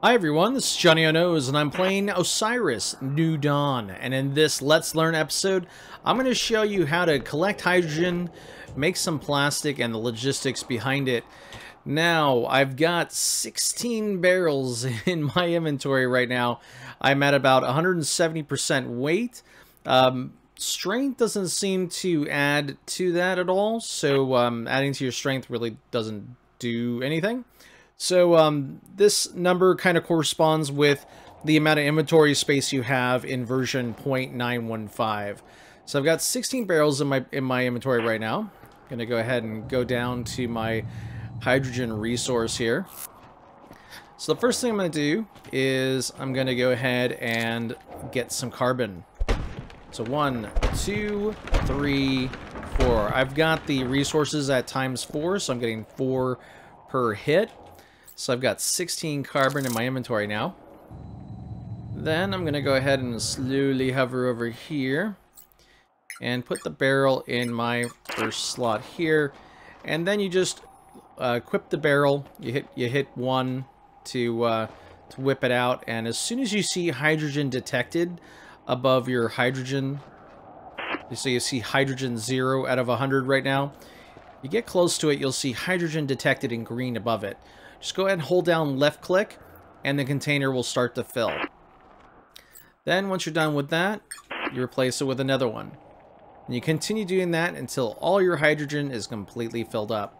Hi everyone, this is Johnny O'Knows, and I'm playing Osiris New Dawn. And in this Let's Learn episode, I'm going to show you how to collect hydrogen, make some plastic, and the logistics behind it. Now, I've got 16 barrels in my inventory right now. I'm at about 170% weight. Um, strength doesn't seem to add to that at all, so um, adding to your strength really doesn't do anything. So um, this number kind of corresponds with the amount of inventory space you have in version 0.915. So I've got 16 barrels in my in my inventory right now. I'm going to go ahead and go down to my hydrogen resource here. So the first thing I'm to do is I'm going to go ahead and get some carbon. So one, two, three, four. I've got the resources at times four, so I'm getting four per hit. So I've got 16 carbon in my inventory now. Then I'm going to go ahead and slowly hover over here and put the barrel in my first slot here. And then you just uh, equip the barrel. You hit you hit one to uh, to whip it out, and as soon as you see hydrogen detected above your hydrogen, so you see hydrogen zero out of 100 right now. You get close to it, you'll see hydrogen detected in green above it. Just go ahead and hold down left click and the container will start to fill. Then once you're done with that, you replace it with another one. And you continue doing that until all your hydrogen is completely filled up.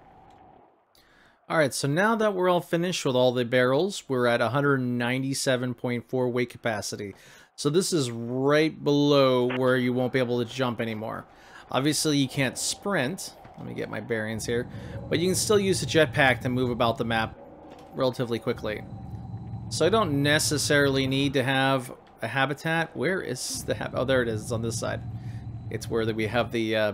Alright, so now that we're all finished with all the barrels, we're at 197.4 weight capacity. So this is right below where you won't be able to jump anymore. Obviously you can't sprint. Let me get my bearings here. But you can still use the jetpack to move about the map relatively quickly. So I don't necessarily need to have a habitat. Where is the hab? Oh, there it is. It's on this side. It's where we have the uh,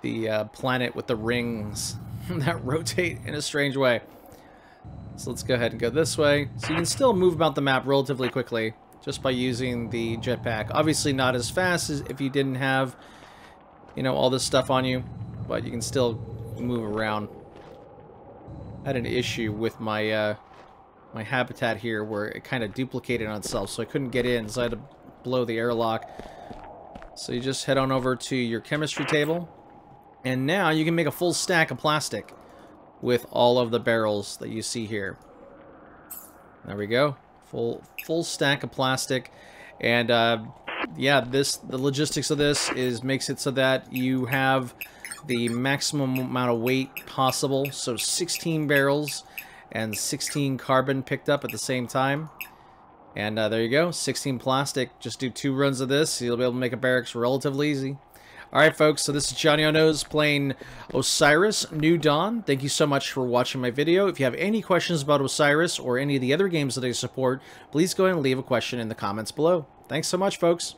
the uh, planet with the rings that rotate in a strange way. So let's go ahead and go this way. So you can still move about the map relatively quickly just by using the jetpack. Obviously not as fast as if you didn't have, you know, all this stuff on you, but you can still move around I had an issue with my uh, my habitat here where it kind of duplicated on itself, so I couldn't get in, so I had to blow the airlock. So you just head on over to your chemistry table, and now you can make a full stack of plastic with all of the barrels that you see here. There we go, full full stack of plastic, and uh, yeah, this the logistics of this is makes it so that you have the maximum amount of weight possible. So 16 barrels and 16 carbon picked up at the same time. And uh, there you go, 16 plastic. Just do two runs of this. You'll be able to make a barracks relatively easy. Alright folks, so this is Johnny O'Knows playing Osiris New Dawn. Thank you so much for watching my video. If you have any questions about Osiris or any of the other games that I support, please go ahead and leave a question in the comments below. Thanks so much folks.